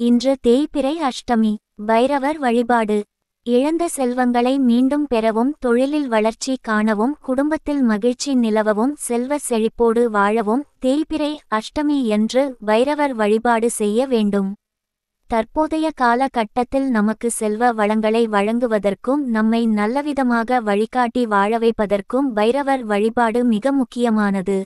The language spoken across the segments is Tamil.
இன்று தேய்பிறை அஷ்டமி பைரவர் வழிபாடு. இழந்த செல்வங்களை மீண்டும் பெறவும் தொழிலில் வளர்ச்சி காணவும் குடும்பத்தில் மகிழ்ச்சி நிலவவும் செல்வ செழிப்போடு வாழவும் தேய்பிறை அஷ்டமி என்று பைரவர் வழிபாடு செய்ய வேண்டும். தற்போதைய காலகட்டத்தில் நமக்கு செல்வ வளங்களை வழங்குவதற்கும் நம்மை நல்லவிதமாக வழிகாட்டி வாழ வைப்பதற்கும் பைரவர் வழிபாடு மிக முக்கியமானது.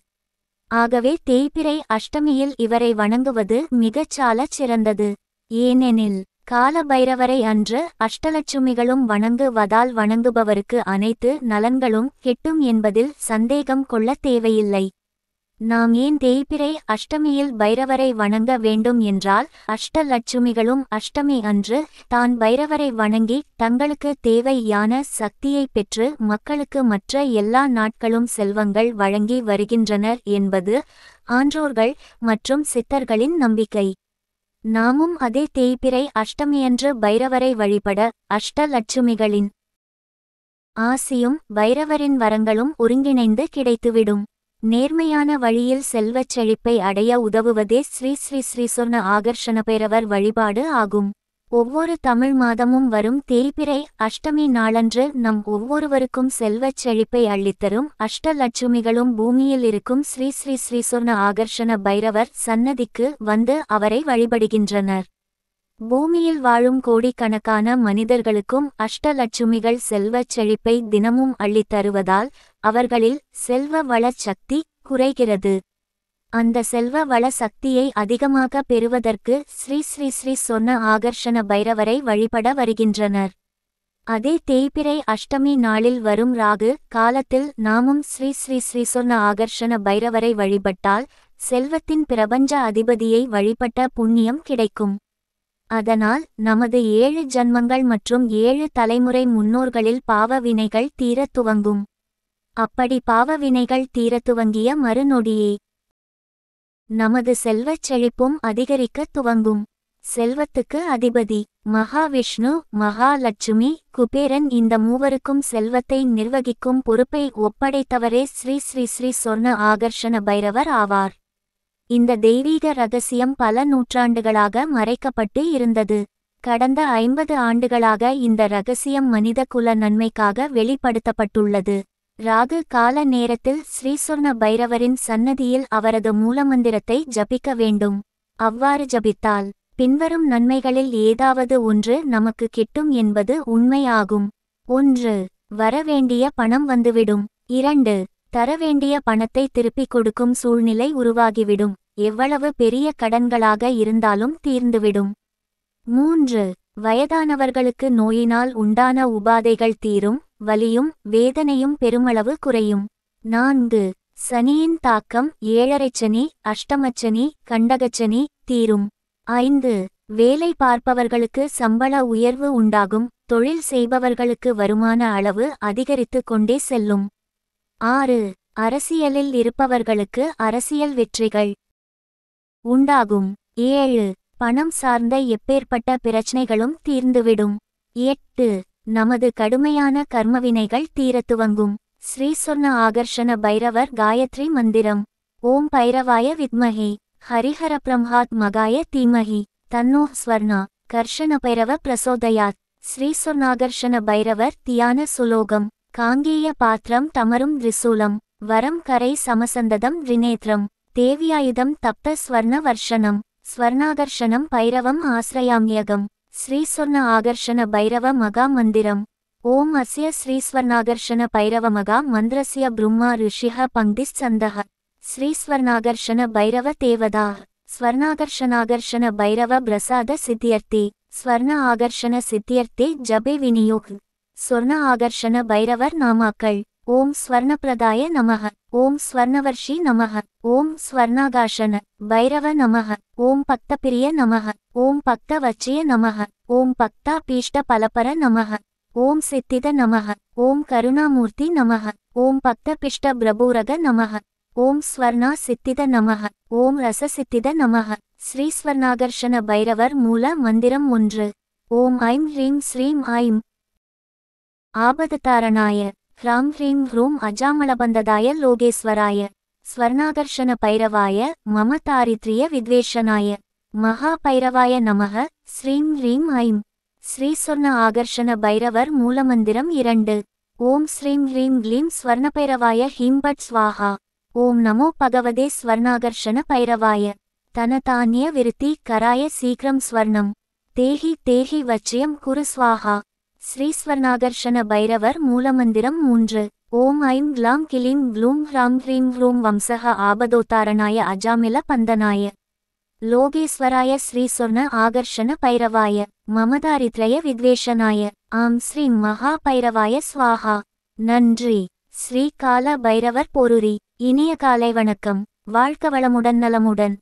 ஆகவே தேய்பிறை அஷ்டமியில் இவரை வணங்குவது மிகச்சாலச் சிறந்தது. ஏனெனில் கால பைரவரை அன்று அஷ்டலட்சுமிகளும் வணங்குவதால் வணங்குபவருக்கு அனைத்து நலன்களும் கெட்டும் என்பதில் சந்தேகம் கொள்ள தேவையில்லை. நாம் ஏன் தேய்பிரை அஷ்டமியில் பைரவரை வணங்க வேண்டும் என்றால் அஷ்டலட்சுமிகளும் அஷ்டமி அன்று தான் பைரவரை வணங்கி தங்களுக்கு தேவையான சக்தியை பெற்று மக்களுக்கு மற்ற எல்லா நாட்களும் செல்வங்கள் வழங்கி வருகின்றனர் என்பது ஆன்றோர்கள் மற்றும் சித்தர்களின் நம்பிக்கை. நாமும் அதே தேய்பிறை அஷ்டமியன்று பைரவரை வழிபட அஷ்டலட்சுமிகளின் ஆசியும் பைரவரின் வரங்களும் ஒருங்கிணைந்து கிடைத்துவிடும். நேர்மையான வழியில் செல்வச் செழிப்பை அடைய உதவுவதே ஸ்ரீ ஸ்ரீ ஸ்ரீ சொன்ன ஆகர்ஷண பைரவர் வழிபாடு ஆகும். ஒவ்வொரு தமிழ் மாதமும் வரும் தேய்பிறை அஷ்டமி நாளன்று நம் ஒவ்வொருவருக்கும் செல்வச் செழிப்பை அள்ளித்தரும் அஷ்டலட்சுமிகளும் பூமியில் இருக்கும் ஸ்ரீ ஸ்ரீ ஸ்ரீ ஆகர்ஷண பைரவர் சன்னதிக்கு வந்து அவரை வழிபடுகின்றனர். பூமியில் வாழும் கோடிக்கணக்கான மனிதர்களுக்கும் அஷ்டலட்சுமிகள் செல்வச் செழிப்பை தினமும் அள்ளித் தருவதால் அவர்களில் செல்வ வளச் சக்தி குறைகிறது. அந்த செல்வ வள சக்தியை அதிகமாக பெறுவதற்கு ஸ்ரீ ஸ்ரீ ஸ்ரீ சொன்ன ஆகர்ஷண பைரவரை வழிபட வருகின்றனர். அதே தேய்பிறை அஷ்டமி நாளில் வரும் ராகு காலத்தில் நாமும் ஸ்ரீ ஸ்ரீ ஸ்ரீ சொன்ன ஆகர்ஷண பைரவரை வழிபட்டால் செல்வத்தின் பிரபஞ்ச அதிபதியை வழிபட்ட புண்ணியம் கிடைக்கும். அதனால் நமது ஏழு ஜன்மங்கள் மற்றும் ஏழு தலைமுறை முன்னோர்களில் பாவ வினைகள் தீரத் துவங்கும். அப்படி பாவ வினைகள் தீரத் துவங்கிய மறுநொடியே. நமது செல்வச் செழிப்பும் அதிகரிக்கத் துவங்கும். செல்வத்துக்கு அதிபதி மகாவிஷ்ணு மகாலட்சுமி குபேரன் இந்த மூவருக்கும் செல்வத்தை நிர்வகிக்கும் பொறுப்பை ஒப்படைத்தவரே ஸ்ரீ ஸ்ரீ ஸ்ரீ சொர்ண ஆகர்ஷண பைரவர் ஆவார். இந்த தெய்வீக ரகசியம் பல நூற்றாண்டுகளாக மறைக்கப்பட்டு இருந்தது. கடந்த ஐம்பது ஆண்டுகளாக இந்த ரகசியம் மனித குல நன்மைக்காக வெளிப்படுத்தப்பட்டுள்ளது. ராகு கால நேரத்தில் ஸ்ரீசுர்ண பைரவரின் சன்னதியில் அவரது மூலமந்திரத்தை ஜபிக்க வேண்டும். அவ்வாறு ஜபித்தால் பின்வரும் நன்மைகளில் ஏதாவது ஒன்று நமக்கு கிட்டும் என்பது உண்மையாகும். ஒன்று வரவேண்டிய பணம் வந்துவிடும். இரண்டு தரவேண்டிய பணத்தை திருப்பிக் கொடுக்கும் சூழ்நிலை உருவாகிவிடும். எவ்வளவு பெரிய கடன்களாக இருந்தாலும் தீர்ந்துவிடும். மூன்று வயதானவர்களுக்கு நோயினால் உண்டான உபாதைகள் தீரும். வலியும் வேதனையும் பெருமளவு குறையும். நான்கு. சனியின் தாக்கம் ஏழரைச்சனி அஷ்டமச்சனி கண்டகச்சனி தீரும். ஐந்து. வேலை பார்ப்பவர்களுக்கு சம்பள உயர்வு உண்டாகும். தொழில் செய்பவர்களுக்கு வருமான அளவு அதிகரித்து கொண்டே செல்லும். ஆறு. அரசியலில் இருப்பவர்களுக்கு அரசியல் வெற்றிகள் உண்டாகும். ஏழு. பணம் சார்ந்த எப்பேற்பட்ட பிரச்சனைகளும் தீர்ந்துவிடும். எட்டு. நமது கடுமையான கர்மவினைகள் தீரத் துவங்கும். ஸ்ரீ சொன்ன ஆகர்ஷண பைரவர் காயத்ரி மந்திரம். ஓம் பைரவாய வித்மஹே. ஹரிஹர பிரம்ஹாத் மகாய தீமஹி. தன்னோ ஸ்வர்ணா. கர்ஷண பைரவ பிரசோதயாத். ஸ்ரீ சொன்னாகர்ஷண பைரவர் தியான சுலோகம். காங்கேய பாத்திரம் தமரும் திரிசூலம். வரம் கரை சமசந்ததம் ரிநேத்ரம். தேவியாயுதம் தப்த ஸ்வர்ண வர்ஷனம் ஸ்வர்ணாகர்ஷணம் பைரவம் ஆசிரயாம்யகம். ஸ்ரீ சொர்ண ஆகர்ஷண பைரவ மகா மந்திரம். ஓம் அஸ்ய ஸ்ரீஸ்வர்ணாகர்ஷண பைரவ மகா மந்திரஸ்ய பிரம்மா ரிஷிஹ பங்கிஸ் சந்தஹ. ஸ்ரீஸ்வர்ணாகர்ஷண பைரவ தேவதா ஸ்வர்ணாகர்ஷணாகர்ஷண பைரவ பிரசாத சித்தியர்த்தே. ஸ்வர்ண ஆகர்ஷண சித்தியர்த்தே ஜபே விநியோக். சொர்ண ஆகர்ஷண பைரவர் நாமாக்கள். ஓம் ஸ்வர்ணப்பிரதாய நமக ஓம் ஸ்வர்ணவர்ஷி நமக ஓம் ஸ்வர்ணாகாஷன பைரவ நமக ஓம் பக்தபிரிய நமக ஓம் பக்த வச்சிய நமக ஓம் பக்தா பீஷ்ட பலபர நமக ஓம் சித்தித நமக ஓம் கருணாமூர்த்தி நமக ஓம் பக்த பிஷ்ட பிரபூரக நமக ஓம் ஸ்வர்ணா சித்தித நமக ஓம் ரச சித்தித நமக ஸ்ரீஸ்வர்ணாகர்ஷண பைரவர் மூல மந்திரம் ஒன்று ஓம் ஐம் ஹ்ரீம் ஸ்ரீம் ஐம் ஆபததாரணாய ஹ்ராம் ஹ்ரீம் ஹ்ரூம் அஜாமளபந்ததாய லோகேஸ்வராய ஸ்வர்ணாகர்ஷண பைரவாய மம தாரித்ரிய வித்வேஷனாய மகா பைரவாய நமக ஸ்ரீம் ஹ்ரீம் ஐம். ஸ்ரீ சொர்ண ஆகர்ஷண பைரவர் மூலமந்திரம் இரண்டு. ஓம் ஸ்ரீம் ஹ்ரீம் க்ளீம் ஸ்வர்ணபைரவாய ஹீம்பட் ஸ்வாஹா. ஓம் நமோ பகவதே ஸ்வர்ணாகர்ஷண பைரவாய. தனதானிய விருத்தி கராய சீக்கிரம் ஸ்வர்ணம். தேஹி தேஹி வச்சியம் குரு ஸ்வாஹா. ஸ்ரீஸ்வர்ணாகர்ஷண பைரவர் மூலமந்திரம் மூன்று. ஓம் ஐம் க்ளாம் கிளீம் க்ளூம் ஹ்ராம் ஹ்ரீம் ஹ்ரூம் வம்சக ஆபதோத்தாரணாய அஜாமில பந்தனாய. லோகேஸ்வராய ஸ்ரீஸ்வர்ண ஆகர்ஷண பைரவாய. மமதாரித்ரய வித்வேஷனாய. ஆம் ஸ்ரீ மகா பைரவாய ஸ்வாஹா. நன்றி. ஸ்ரீ கால பைரவர் பொருரி. இனிய காலை வணக்கம். வாழ்க்க வளமுடன் நலமுடன்.